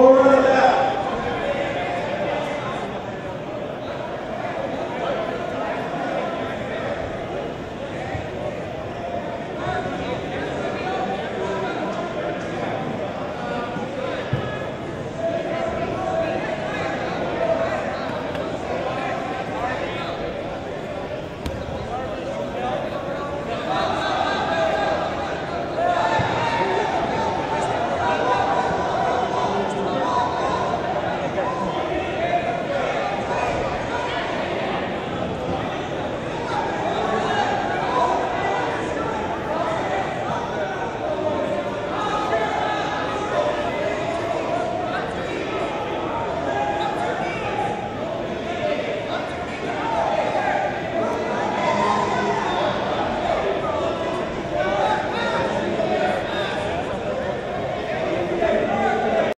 Lord.